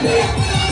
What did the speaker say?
Yeah.